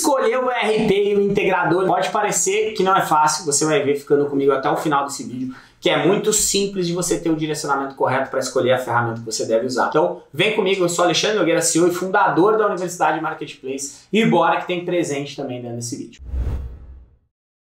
Escolher o ERP e o integrador pode parecer que não é fácil, você vai ver ficando comigo até o final desse vídeo, que é muito simples de você ter o direcionamento correto para escolher a ferramenta que você deve usar. Então, vem comigo, eu sou Alexandre Nogueira, CEO e fundador da Universidade Marketplace, e bora que tem presente também dentro desse vídeo.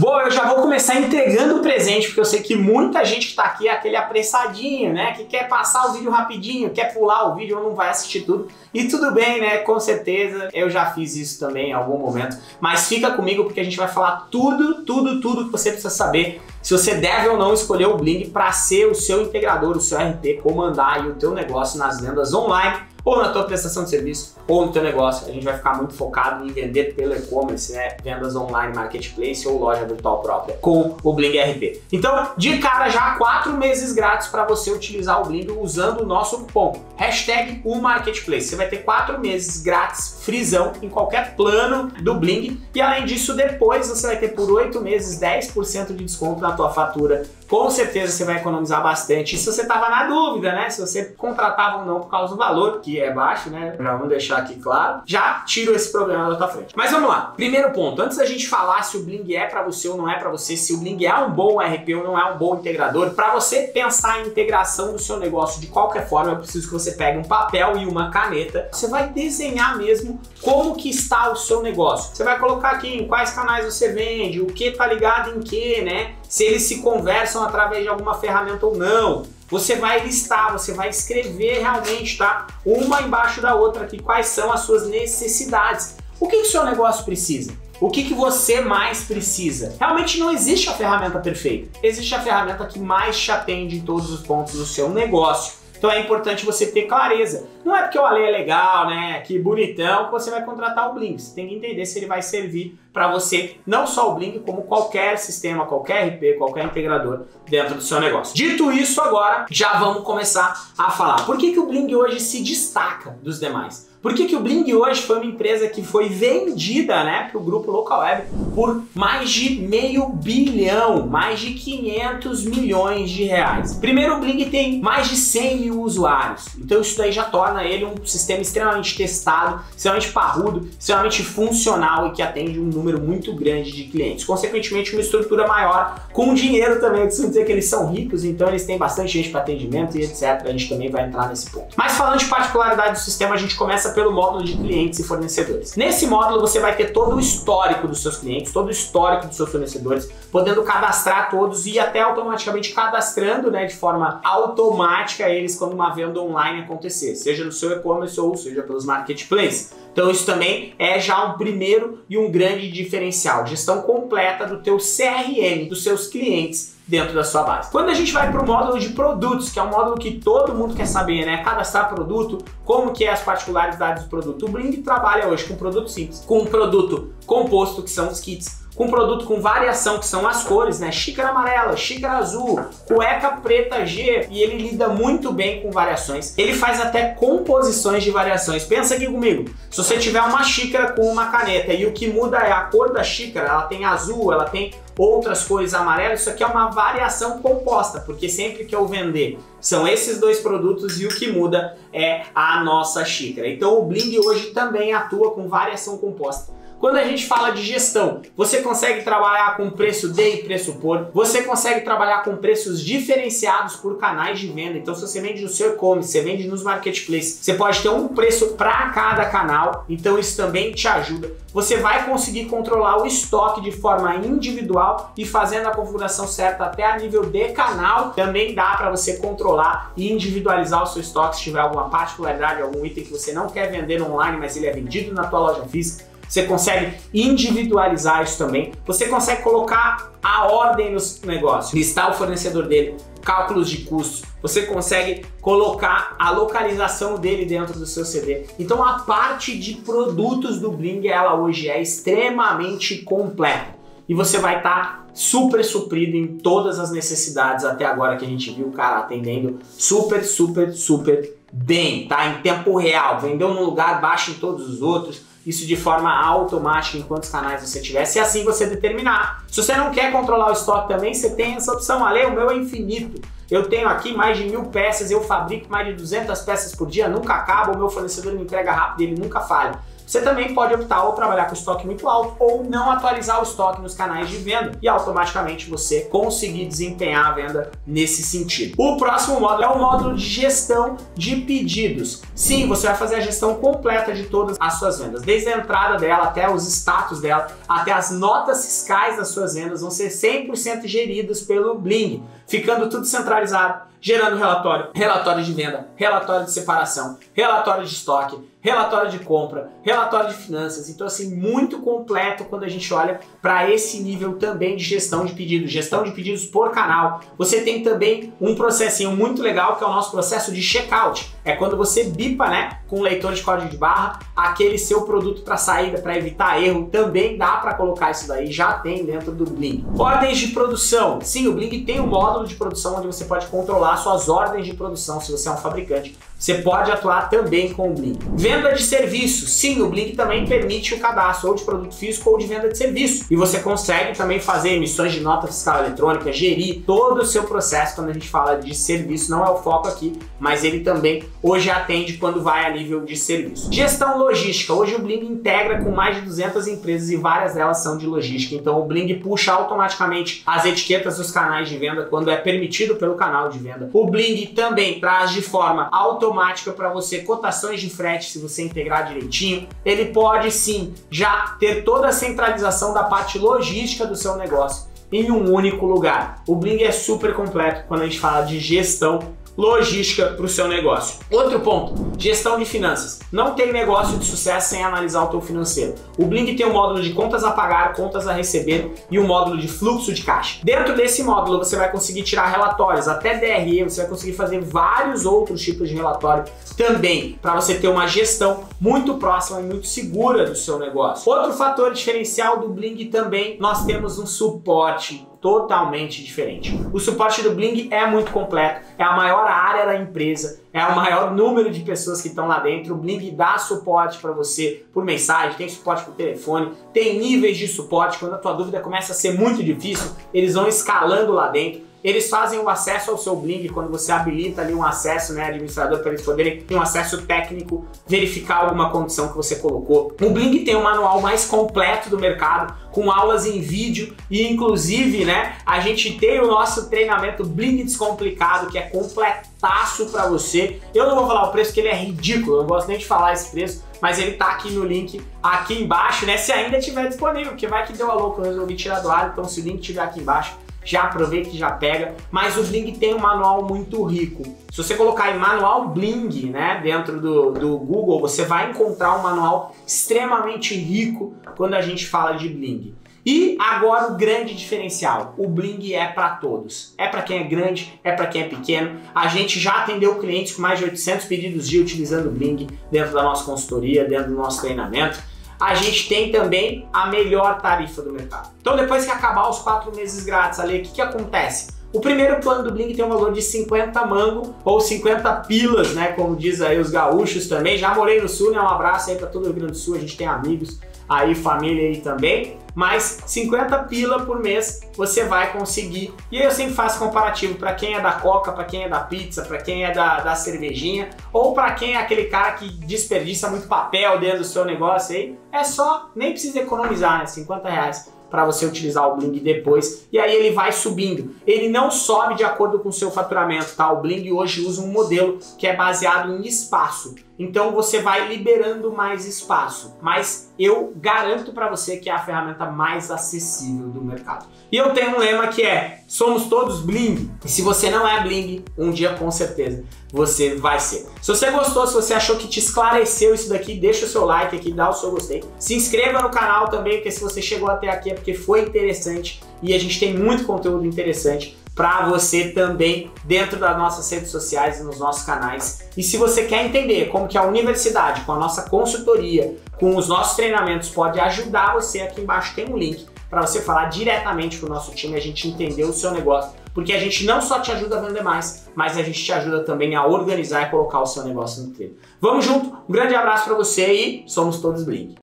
Bom, eu já vou começar entregando o presente, porque eu sei que muita gente que está aqui é aquele apressadinho, né? Que quer passar o vídeo rapidinho, quer pular o vídeo ou não vai assistir tudo. E tudo bem, né? Com certeza, eu já fiz isso também em algum momento. Mas fica comigo porque a gente vai falar tudo, tudo, tudo que você precisa saber se você deve ou não escolher o Bling para ser o seu integrador, o seu RP, comandar o teu negócio nas vendas online ou na tua prestação de serviço, ou no teu negócio. A gente vai ficar muito focado em vender pelo e-commerce, né? Vendas online, marketplace ou loja virtual própria com o Bling RP. Então, de cara já quatro meses grátis para você utilizar o Bling usando o nosso cupom hashtag o marketplace. Você vai ter quatro meses grátis, frisão, em qualquer plano do Bling. E além disso, depois você vai ter por oito meses 10% de desconto na tua fatura com certeza você vai economizar bastante. E se você estava na dúvida, né? Se você contratava ou não por causa do valor, que é baixo, né? Já vamos deixar aqui claro. Já tiro esse problema da tua frente. Mas vamos lá. Primeiro ponto, antes da gente falar se o Bling é para você ou não é para você, se o Bling é um bom RP ou não é um bom integrador, para você pensar em integração do seu negócio de qualquer forma, eu preciso que você pegue um papel e uma caneta. Você vai desenhar mesmo como que está o seu negócio. Você vai colocar aqui em quais canais você vende, o que tá ligado em que, né? Se eles se conversam através de alguma ferramenta ou não. Você vai listar, você vai escrever realmente, tá? Uma embaixo da outra aqui, quais são as suas necessidades. O que, que o seu negócio precisa? O que, que você mais precisa? Realmente não existe a ferramenta perfeita. Existe a ferramenta que mais te atende em todos os pontos do seu negócio. Então é importante você ter clareza. Não é porque o Ale é legal, né, que bonitão, que você vai contratar o Blink. Você tem que entender se ele vai servir para você, não só o Blink, como qualquer sistema, qualquer RP, qualquer integrador dentro do seu negócio. Dito isso, agora já vamos começar a falar. Por que, que o Blink hoje se destaca dos demais? Por que, que o Bling hoje foi uma empresa que foi vendida né, para o grupo Local Web por mais de meio bilhão, mais de 500 milhões de reais? Primeiro, o Bling tem mais de 100 mil usuários, então isso daí já torna ele um sistema extremamente testado, extremamente parrudo, extremamente funcional e que atende um número muito grande de clientes. Consequentemente, uma estrutura maior, com dinheiro também. Eu costumo dizer que eles são ricos, então eles têm bastante gente para atendimento e etc. A gente também vai entrar nesse ponto. Mas falando de particularidade do sistema, a gente começa pelo módulo de clientes e fornecedores. Nesse módulo você vai ter todo o histórico dos seus clientes, todo o histórico dos seus fornecedores, podendo cadastrar todos e até automaticamente cadastrando né, de forma automática eles quando uma venda online acontecer, seja no seu e-commerce ou seja pelos marketplaces. Então isso também é já um primeiro e um grande diferencial, gestão completa do teu CRM, dos seus clientes dentro da sua base. Quando a gente vai para o módulo de produtos, que é um módulo que todo mundo quer saber, né? Cadastrar produto, como que é as particularidades do produto. O Bling trabalha hoje com produto simples, com um produto composto, que são os kits, com produto com variação, que são as cores, né? Xícara amarela, xícara azul, cueca preta G, e ele lida muito bem com variações. Ele faz até composições de variações. Pensa aqui comigo, se você tiver uma xícara com uma caneta e o que muda é a cor da xícara, ela tem azul, ela tem outras cores amarelas, isso aqui é uma variação composta, porque sempre que eu vender são esses dois produtos e o que muda é a nossa xícara. Então o Bling hoje também atua com variação composta. Quando a gente fala de gestão, você consegue trabalhar com preço de e preço por, você consegue trabalhar com preços diferenciados por canais de venda. Então, se você vende no seu e-commerce, você vende nos marketplaces, você pode ter um preço para cada canal, então isso também te ajuda. Você vai conseguir controlar o estoque de forma individual e fazendo a configuração certa até a nível de canal, também dá para você controlar e individualizar o seu estoque se tiver alguma particularidade, algum item que você não quer vender online, mas ele é vendido na tua loja física você consegue individualizar isso também. Você consegue colocar a ordem no negócio, listar o fornecedor dele, cálculos de custos. Você consegue colocar a localização dele dentro do seu CD. Então a parte de produtos do Bling, ela hoje é extremamente completa. E você vai estar tá super suprido em todas as necessidades até agora que a gente viu o cara atendendo super, super, super bem, tá? Em tempo real. Vendeu num lugar, baixa em todos os outros isso de forma automática em quantos canais você tiver, se assim você determinar. Se você não quer controlar o estoque também, você tem essa opção. Ale, o meu é infinito. Eu tenho aqui mais de mil peças, eu fabrico mais de 200 peças por dia, nunca acaba, o meu fornecedor me entrega rápido, ele nunca falha. Você também pode optar ou trabalhar com estoque muito alto ou não atualizar o estoque nos canais de venda e automaticamente você conseguir desempenhar a venda nesse sentido. O próximo módulo é o módulo de gestão de pedidos. Sim, você vai fazer a gestão completa de todas as suas vendas, desde a entrada dela até os status dela, até as notas fiscais das suas vendas vão ser 100% geridas pelo Bling, ficando tudo centralizado gerando relatório, relatório de venda, relatório de separação, relatório de estoque, relatório de compra, relatório de finanças. Então, assim, muito completo quando a gente olha para esse nível também de gestão de pedidos, gestão de pedidos por canal. Você tem também um processinho muito legal que é o nosso processo de checkout. É quando você bipa, né, com leitor de código de barra, aquele seu produto para saída, para evitar erro. Também dá para colocar isso daí, já tem dentro do Bling. Ordens de produção. Sim, o Bling tem um módulo de produção onde você pode controlar suas ordens de produção se você é um fabricante você pode atuar também com o Blink. Venda de serviço. Sim, o Blink também permite o cadastro ou de produto físico ou de venda de serviço. E você consegue também fazer emissões de nota fiscal eletrônica, gerir todo o seu processo quando a gente fala de serviço. Não é o foco aqui, mas ele também hoje atende quando vai a nível de serviço. Gestão logística. Hoje o Blink integra com mais de 200 empresas e várias delas são de logística. Então o Blink puxa automaticamente as etiquetas dos canais de venda quando é permitido pelo canal de venda. O Blink também traz de forma automática para você cotações de frete se você integrar direitinho. Ele pode sim já ter toda a centralização da parte logística do seu negócio em um único lugar. O Bling é super completo quando a gente fala de gestão logística para o seu negócio. Outro ponto, gestão de finanças. Não tem negócio de sucesso sem analisar o teu financeiro. O Blink tem um módulo de contas a pagar, contas a receber e um módulo de fluxo de caixa. Dentro desse módulo você vai conseguir tirar relatórios, até DRE, você vai conseguir fazer vários outros tipos de relatório também, para você ter uma gestão muito próxima e muito segura do seu negócio. Outro fator diferencial do Bling também, nós temos um suporte totalmente diferente. O suporte do Bling é muito completo, é a maior área da empresa, é o maior número de pessoas que estão lá dentro. O Bling dá suporte para você por mensagem, tem suporte por telefone, tem níveis de suporte. Quando a tua dúvida começa a ser muito difícil, eles vão escalando lá dentro. Eles fazem o acesso ao seu Bling quando você habilita ali um acesso, né, administrador, para eles poderem um acesso técnico, verificar alguma condição que você colocou. O Bling tem o manual mais completo do mercado, com aulas em vídeo e inclusive, né, a gente tem o nosso treinamento Bling Descomplicado, que é completaço para você. Eu não vou falar o preço, porque ele é ridículo, eu não gosto nem de falar esse preço, mas ele tá aqui no link aqui embaixo, né, se ainda estiver disponível, porque vai que deu a louco, eu resolvi tirar do ar, então se o link estiver aqui embaixo, já aproveita e já pega. Mas o Bling tem um manual muito rico. Se você colocar em manual Bling, né, dentro do, do Google, você vai encontrar um manual extremamente rico quando a gente fala de Bling. E agora o grande diferencial, o Bling é para todos. É para quem é grande, é para quem é pequeno. A gente já atendeu clientes com mais de 800 pedidos dia utilizando o Bling dentro da nossa consultoria, dentro do nosso treinamento a gente tem também a melhor tarifa do mercado. Então depois que acabar os quatro meses grátis ali, o que, que acontece? O primeiro plano do Blink tem um valor de 50 mango ou 50 pilas, né? Como diz aí os gaúchos também. Já morei no sul, né? Um abraço aí para todo o Rio Grande do Sul, a gente tem amigos aí, família aí também. Mas 50 pila por mês você vai conseguir. E aí eu sempre faço comparativo para quem é da coca, para quem é da pizza, para quem é da, da cervejinha, ou para quem é aquele cara que desperdiça muito papel dentro do seu negócio aí. É só, nem precisa economizar, né? 50 reais para você utilizar o Bling depois. E aí ele vai subindo. Ele não sobe de acordo com o seu faturamento, tá? O Bling hoje usa um modelo que é baseado em espaço. Então você vai liberando mais espaço. Mas eu garanto para você que é a ferramenta mais acessível do mercado. E eu tenho um lema que é: somos todos bling. E se você não é bling, um dia com certeza você vai ser. Se você gostou, se você achou que te esclareceu isso daqui, deixa o seu like aqui, dá o seu gostei. Se inscreva no canal também, porque se você chegou até aqui é porque foi interessante e a gente tem muito conteúdo interessante para você também dentro das nossas redes sociais e nos nossos canais. E se você quer entender como que a universidade, com a nossa consultoria, com os nossos treinamentos, pode ajudar você, aqui embaixo tem um link para você falar diretamente com o nosso time, a gente entender o seu negócio, porque a gente não só te ajuda a vender mais, mas a gente te ajuda também a organizar e colocar o seu negócio no trilho. Vamos junto, um grande abraço para você e somos todos Blink.